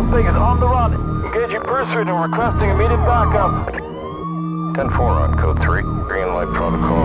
Las Vegas is on the run. Engaging pursuit and requesting immediate backup. 10-4 on code 3. Green light protocol